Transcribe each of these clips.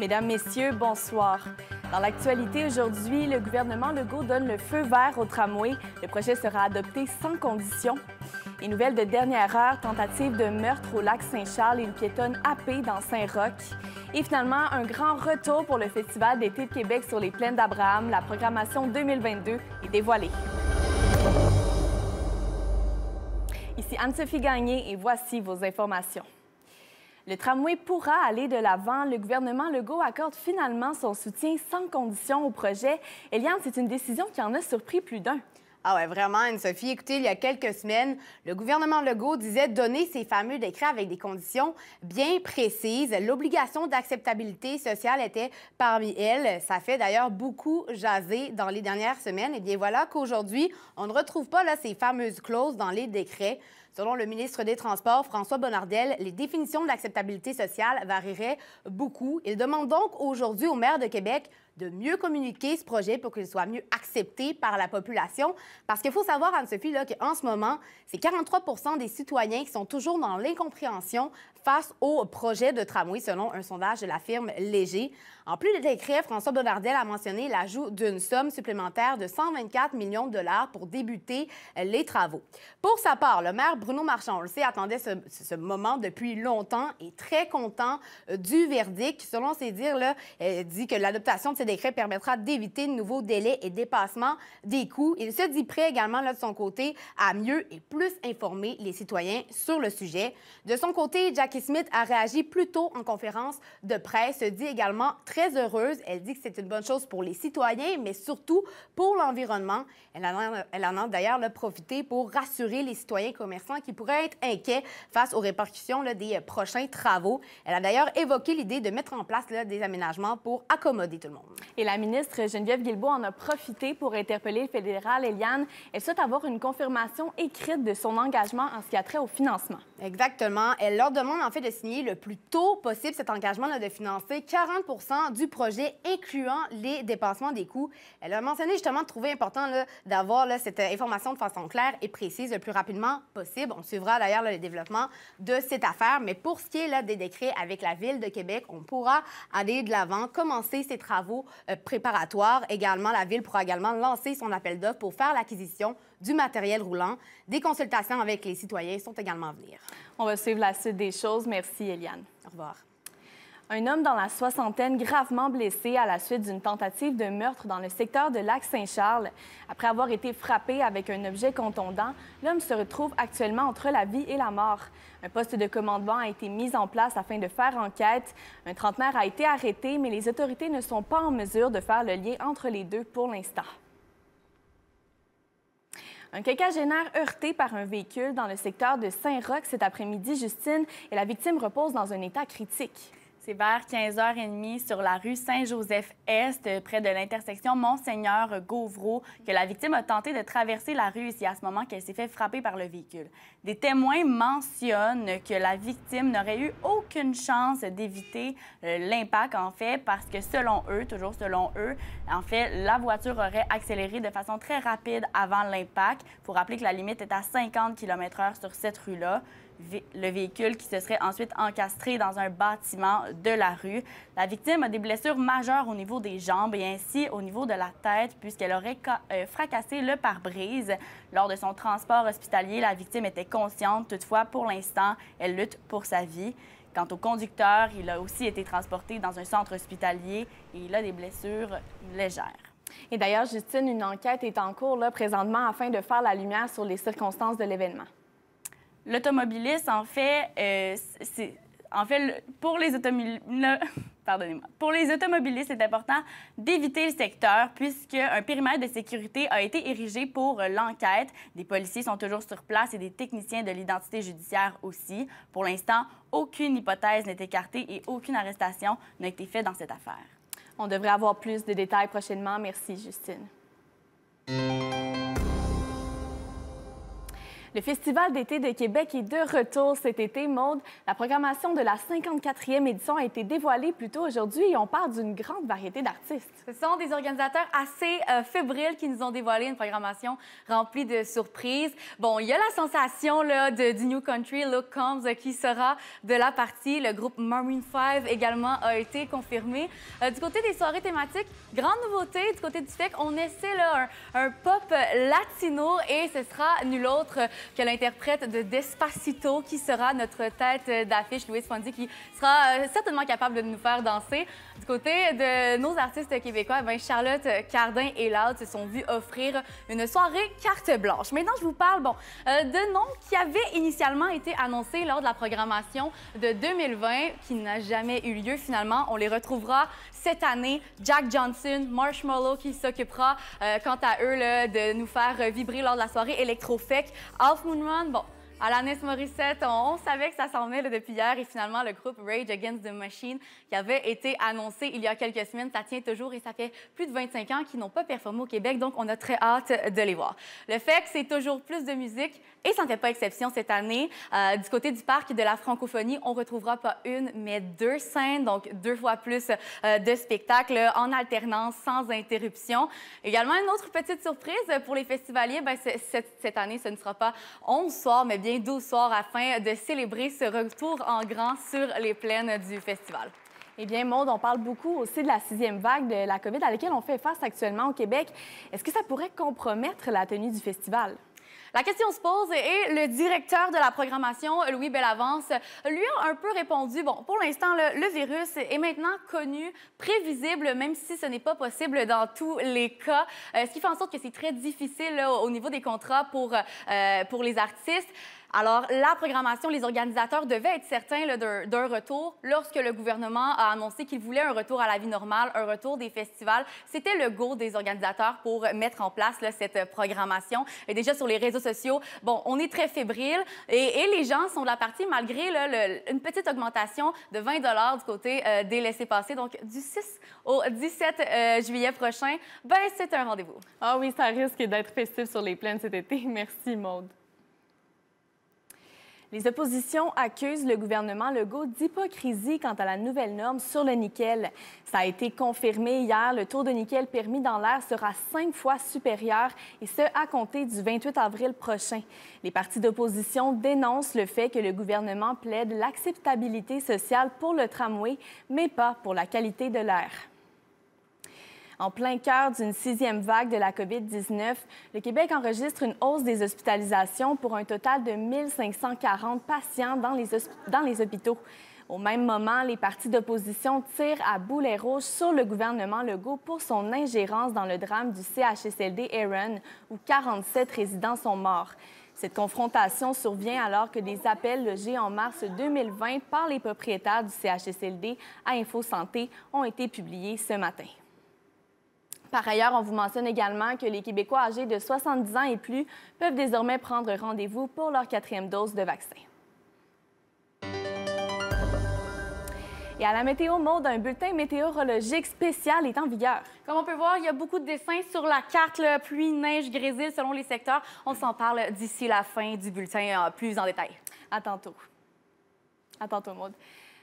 Mesdames, Messieurs, bonsoir. Dans l'actualité aujourd'hui, le gouvernement Legault donne le feu vert au tramway. Le projet sera adopté sans condition. Les nouvelles de dernière heure, tentative de meurtre au lac Saint-Charles et une piétonne happée dans Saint-Roch. Et finalement, un grand retour pour le Festival d'été de Québec sur les plaines d'Abraham. La programmation 2022 est dévoilée. Ici Anne-Sophie Gagné et voici vos informations. Le tramway pourra aller de l'avant. Le gouvernement Legault accorde finalement son soutien sans condition au projet. Eliane, c'est une décision qui en a surpris plus d'un. Ah ouais, vraiment, Anne-Sophie. Écoutez, il y a quelques semaines, le gouvernement Legault disait donner ces fameux décrets avec des conditions bien précises. L'obligation d'acceptabilité sociale était parmi elles. Ça fait d'ailleurs beaucoup jaser dans les dernières semaines. Et eh bien voilà qu'aujourd'hui, on ne retrouve pas là, ces fameuses clauses dans les décrets. Selon le ministre des Transports, François Bonnardel, les définitions de l'acceptabilité sociale varieraient beaucoup. Il demande donc aujourd'hui au maire de Québec de mieux communiquer ce projet pour qu'il soit mieux accepté par la population. Parce qu'il faut savoir, Anne-Sophie, qu'en ce moment, c'est 43 des citoyens qui sont toujours dans l'incompréhension face au projet de tramway, selon un sondage de la firme Léger. En plus des décret, François Bonnardel a mentionné l'ajout d'une somme supplémentaire de 124 millions de dollars pour débuter les travaux. Pour sa part, le maire Bruno Marchand, on le sait, attendait ce, moment depuis longtemps et très content euh, du verdict. Selon ses dires, là, il dit que l'adoption de ces décrets permettra d'éviter de nouveaux délais et dépassements des coûts. Il se dit prêt également de son côté à mieux et plus informer les citoyens sur le sujet. De son côté, Jackie Smith a réagi plus tôt en conférence de presse, se dit également très heureuse. Elle dit que c'est une bonne chose pour les citoyens, mais surtout pour l'environnement. Elle en a, a d'ailleurs profité pour rassurer les citoyens commerçants qui pourraient être inquiets face aux répercussions des prochains travaux. Elle a d'ailleurs évoqué l'idée de mettre en place des aménagements pour accommoder tout le monde. Et la ministre Geneviève Guilbeault en a profité pour interpeller le fédéral Eliane. Elle souhaite avoir une confirmation écrite de son engagement en ce qui a trait au financement. Exactement. Elle leur demande en fait de signer le plus tôt possible cet engagement de financer 40% du projet, incluant les dépassements des coûts. Elle a mentionné justement de trouver important d'avoir cette information de façon claire et précise le plus rapidement possible. On suivra d'ailleurs le développement de cette affaire, mais pour ce qui est là, des décrets avec la Ville de Québec, on pourra aller de l'avant, commencer ses travaux euh, préparatoires. Également, la Ville pourra également lancer son appel d'offres pour faire l'acquisition du matériel roulant. Des consultations avec les citoyens sont également à venir. On va suivre la suite des choses. Merci, Eliane. Au revoir. Un homme dans la soixantaine gravement blessé à la suite d'une tentative de meurtre dans le secteur de Lac-Saint-Charles. Après avoir été frappé avec un objet contondant, l'homme se retrouve actuellement entre la vie et la mort. Un poste de commandement a été mis en place afin de faire enquête. Un trentenaire a été arrêté, mais les autorités ne sont pas en mesure de faire le lien entre les deux pour l'instant. Un quinquagénaire heurté par un véhicule dans le secteur de Saint-Roch cet après-midi, Justine, et la victime repose dans un état critique. C'est vers 15h30 sur la rue Saint-Joseph-Est, près de l'intersection Monseigneur-Gauvreau, que la victime a tenté de traverser la rue. C'est à ce moment qu'elle s'est fait frapper par le véhicule. Des témoins mentionnent que la victime n'aurait eu aucune chance d'éviter euh, l'impact, en fait, parce que selon eux, toujours selon eux, en fait, la voiture aurait accéléré de façon très rapide avant l'impact. Il faut rappeler que la limite est à 50 km/h sur cette rue-là le véhicule qui se serait ensuite encastré dans un bâtiment de la rue. La victime a des blessures majeures au niveau des jambes et ainsi au niveau de la tête puisqu'elle aurait euh, fracassé le pare-brise. Lors de son transport hospitalier, la victime était consciente. Toutefois, pour l'instant, elle lutte pour sa vie. Quant au conducteur, il a aussi été transporté dans un centre hospitalier et il a des blessures légères. Et d'ailleurs, Justine, une enquête est en cours là, présentement afin de faire la lumière sur les circonstances de l'événement. L'automobiliste, en fait, euh, c'est en fait, pour les pardonnez-moi, pour les automobilistes, c'est important d'éviter le secteur puisque un périmètre de sécurité a été érigé pour l'enquête. Des policiers sont toujours sur place et des techniciens de l'identité judiciaire aussi. Pour l'instant, aucune hypothèse n'est écartée et aucune arrestation n'a été faite dans cette affaire. On devrait avoir plus de détails prochainement. Merci, Justine. Le Festival d'été de Québec est de retour cet été. Maude, la programmation de la 54e édition a été dévoilée plus tôt aujourd'hui et on parle d'une grande variété d'artistes. Ce sont des organisateurs assez euh, fébriles qui nous ont dévoilé une programmation remplie de surprises. Bon, il y a la sensation là, de, du New Country, Look Combs, euh, qui sera de la partie. Le groupe Marine 5 également a été confirmé. Euh, du côté des soirées thématiques, grande nouveauté. Du côté du FEC, on essaie là, un, un pop latino et ce sera nul autre que l'interprète de Despacito, qui sera notre tête d'affiche, Louis Fondy, qui sera euh, certainement capable de nous faire danser. Du côté de nos artistes québécois, ben Charlotte Cardin et Loud se sont vus offrir une soirée carte blanche. Maintenant, je vous parle bon, euh, de noms qui avaient initialement été annoncés lors de la programmation de 2020, qui n'a jamais eu lieu finalement. On les retrouvera cette année. Jack Johnson, Marshmallow qui s'occupera, euh, quant à eux, de nous faire vibrer lors de la soirée Electrofec. Half Moon Run, bon, Alanis Morissette, on, savait que ça s'en venait depuis hier et finalement le groupe Rage Against the Machine qui avait été annoncé il y a quelques semaines, ça tient toujours et ça fait plus de 25 ans qu'ils n'ont pas performé au Québec, donc on a très hâte de les voir. Le fait que c'est toujours plus de musique et ça ne fait pas exception cette année. Euh, du côté du parc de la francophonie, on retrouvera pas une mais deux scènes, donc deux fois plus euh, de spectacles en alternance sans interruption. Également une autre petite surprise pour les festivaliers, ben, cette, cette année ce ne sera pas 11 soirs mais bien 12 soirs afin de célébrer ce retour en grand sur les plaines du festival. Eh bien, Maude, on parle beaucoup aussi de la sixième vague de la COVID à laquelle on fait face actuellement au Québec. Est-ce que ça pourrait compromettre la tenue du festival? La question se pose et le directeur de la programmation, Louis Bellavance, lui a un peu répondu, bon, pour l'instant, le, virus est maintenant connu, prévisible, même si ce n'est pas possible dans tous les cas, euh, ce qui fait en sorte que c'est très difficile au niveau des contrats pour, euh, pour les artistes. Alors, la programmation, les organisateurs devaient être certains d'un retour lorsque le gouvernement a annoncé qu'il voulait un retour à la vie normale, un retour des festivals. C'était le go des organisateurs pour mettre en place cette programmation. Et déjà sur les réseaux sociaux, bon, on est très fébrile et, les gens sont de la partie malgré une petite augmentation de 20 du côté euh, des laissés-passer. Donc, du 6 au 17 euh, juillet prochain, ben c'est un rendez-vous. Ah oui, ça risque d'être festif sur les plaines cet été. Merci, Maude. Les oppositions accusent le gouvernement Legault d'hypocrisie quant à la nouvelle norme sur le nickel. Ça a été confirmé hier. Le taux de nickel permis dans l'air sera cinq fois supérieur et ce, à compter du 28 avril prochain. Les partis d'opposition dénoncent le fait que le gouvernement plaide l'acceptabilité sociale pour le tramway, mais pas pour la qualité de l'air. En plein cœur d'une sixième vague de la COVID-19, le Québec enregistre une hausse des hospitalisations pour un total de 1540 patients dans les, dans les hôpitaux. Au même moment, les partis d'opposition tirent à boulet rouge sur le gouvernement Legault pour son ingérence dans le drame du CHSLD Aaron, où 47 résidents sont morts. Cette confrontation survient alors que des appels logés en mars 2020 par les propriétaires du CHSLD à Info Santé ont été publiés ce matin. Par ailleurs, on vous mentionne également que les Québécois âgés de 70 ans et plus peuvent désormais prendre rendez-vous pour leur quatrième dose de vaccin. Et à la météo mode, un bulletin météorologique spécial est en vigueur. Comme on peut voir, il y a beaucoup de dessins sur la carte, pluie, neige, grésil selon les secteurs. On s'en parle d'ici la fin du bulletin euh, plus en détail. À tantôt. À tantôt, Maude.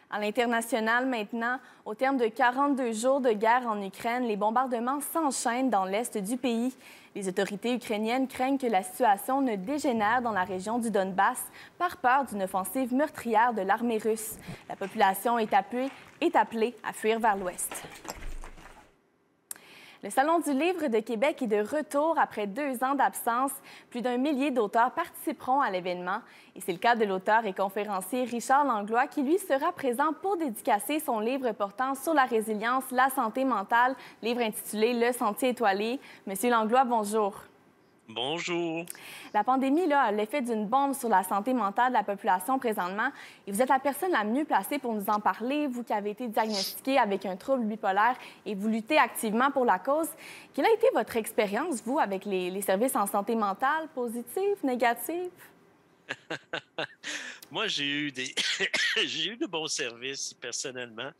À l'international maintenant, au terme de 42 jours de guerre en Ukraine, les bombardements s'enchaînent dans l'est du pays. Les autorités ukrainiennes craignent que la situation ne dégénère dans la région du Donbass par peur d'une offensive meurtrière de l'armée russe. La population est appelée, est appelée à fuir vers l'ouest. Le Salon du livre de Québec est de retour après deux ans d'absence. Plus d'un millier d'auteurs participeront à l'événement. Et c'est le cas de l'auteur et conférencier Richard Langlois qui, lui, sera présent pour dédicacer son livre portant sur la résilience, la santé mentale, livre intitulé Le Sentier étoilé. Monsieur Langlois, bonjour. Bonjour. La pandémie là, a l'effet d'une bombe sur la santé mentale de la population présentement et vous êtes la personne la mieux placée pour nous en parler, vous qui avez été diagnostiqué avec un trouble bipolaire et vous luttez activement pour la cause. Quelle a été votre expérience, vous, avec les, les services en santé mentale, positive, négative? Moi, j'ai eu des j'ai eu de bons services personnellement.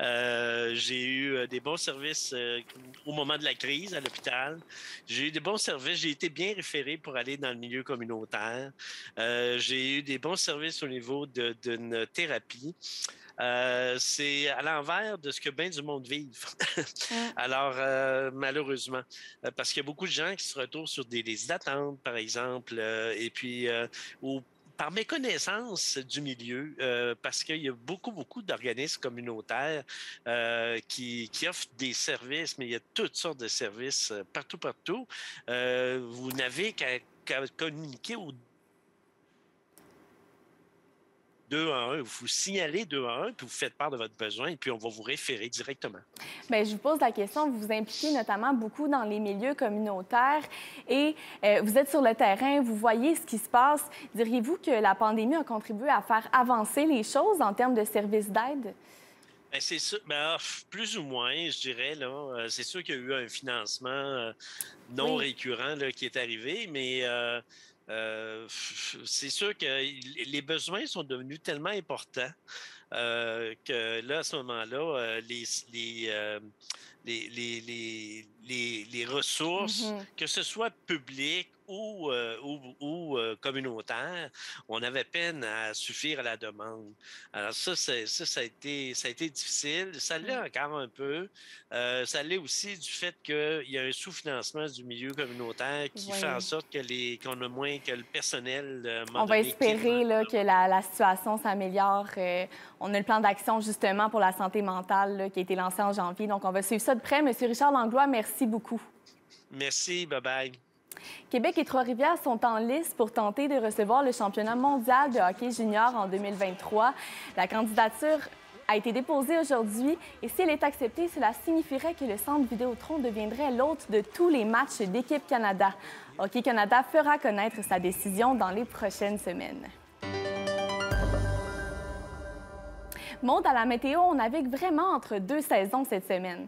Euh, j'ai eu euh, des bons services euh, au moment de la crise à l'hôpital. J'ai eu des bons services. J'ai été bien référé pour aller dans le milieu communautaire. j'ai eu des bons services au niveau d'une thérapie. c'est à l'envers de ce que bien du monde vivent. Alors, malheureusement, parce qu'il y a beaucoup de gens qui se retrouvent sur des listes d'attente, par exemple, et puis, ou par méconnaissance du milieu, euh, parce qu'il y a beaucoup, beaucoup d'organismes communautaires euh, qui, offrent des services, mais il y a toutes sortes de services euh, partout, partout. vous n'avez qu'à communiquer au 2 à 1, vous signalez 2 à 1, puis vous faites part de votre besoin, et puis on va vous référer directement. Bien, je vous pose la question, vous vous impliquez notamment beaucoup dans les milieux communautaires et euh, vous êtes sur le terrain, vous voyez ce qui se passe. Diriez-vous que la pandémie a contribué à faire avancer les choses en termes de services d'aide? Ben, c'est sûr, ben, ah, plus ou moins, je dirais. Là, euh, c'est sûr qu'il y a eu un financement euh, non récurrent là, qui est arrivé, mais euh, c'est sûr que les besoins sont devenus tellement importants euh, que là, à ce moment-là, euh, les, les, les, les, les, ressources, mm-hmm. que ce soit public ou, euh, ou, euh, communautaire, on avait peine à suffire à la demande. Alors ça, ça, ça, a été, ça a été difficile. Ça l'est mm. encore un peu. Euh, ça l'est aussi du fait qu'il y a un sous-financement du milieu communautaire qui fait en sorte que les, qu'on a moins que le personnel. on va espérer là, que la, la situation s'améliore. on a le plan d'action justement pour la santé mentale qui a été lancé en janvier. Donc, on va suivre ça de près. Monsieur Richard Langlois, merci beaucoup. Merci. Bye-bye. Québec et Trois-Rivières sont en liste pour tenter de recevoir le championnat mondial de hockey junior en 2023. La candidature a été déposée aujourd'hui et si elle est acceptée, cela signifierait que le Centre Vidéotron deviendrait l'hôte de tous les matchs d'Équipe Canada. Hockey Canada fera connaître sa décision dans les prochaines semaines. Monde à la météo, on navigue vraiment entre deux saisons cette semaine.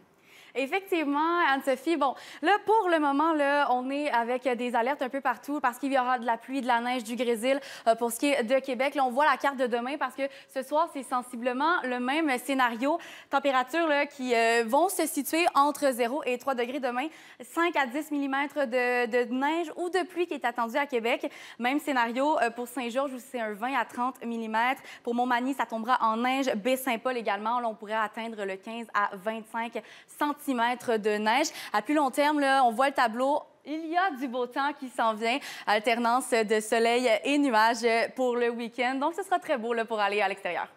Effectivement, Anne-Sophie. Bon, là, pour le moment, là, on est avec des alertes un peu partout parce qu'il y aura de la pluie, de la neige, du grésil euh, pour ce qui est de Québec. Là, on voit la carte de demain parce que ce soir, c'est sensiblement le même scénario. Températures là, qui euh, vont se situer entre 0 et 3 degrés demain. 5 à 10 mm de, neige ou de pluie qui est attendu à Québec. Même scénario euh, pour Saint-Georges où c'est un 20 à 30 mm. Pour Montmagny, ça tombera en neige. Baie-Saint-Paul également. Là, on pourrait atteindre le 15 à 25 cm de neige. À plus long terme, là, on voit le tableau il y a du beau temps qui s'en vient, alternance de soleil et nuages pour le week-end. Donc, ce sera très beau là, pour aller à l'extérieur.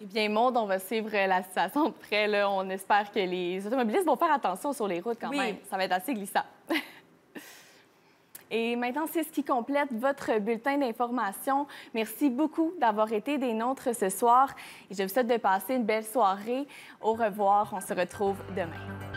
Eh bien, Maud, on va suivre la situation de près. Là. On espère que les automobilistes vont faire attention sur les routes quand même. Ça va être assez glissant. Et maintenant, c'est ce qui complète votre bulletin d'information. Merci beaucoup d'avoir été des nôtres ce soir et je vous souhaite de passer une belle soirée. Au revoir. On se retrouve demain.